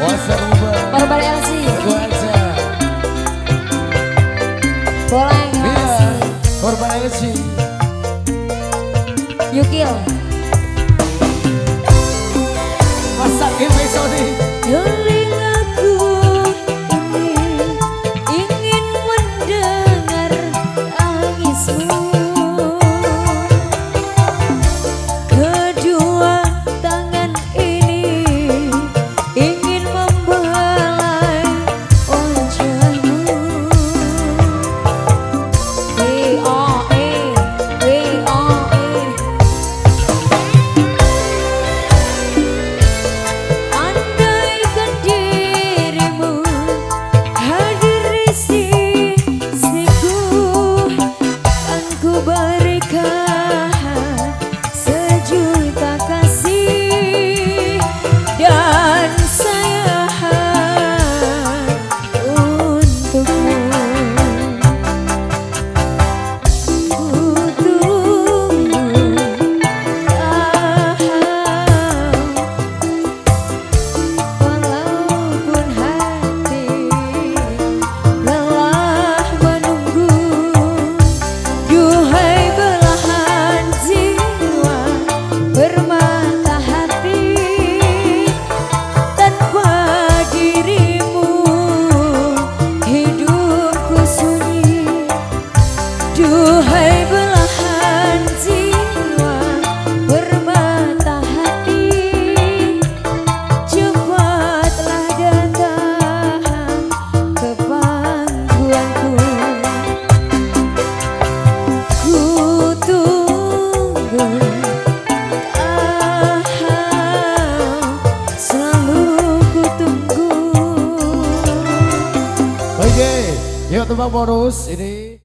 Barbar LC Boleh Iya Korban LC Yukil. Masak episode Yuli Yuk Bang Bonus ini.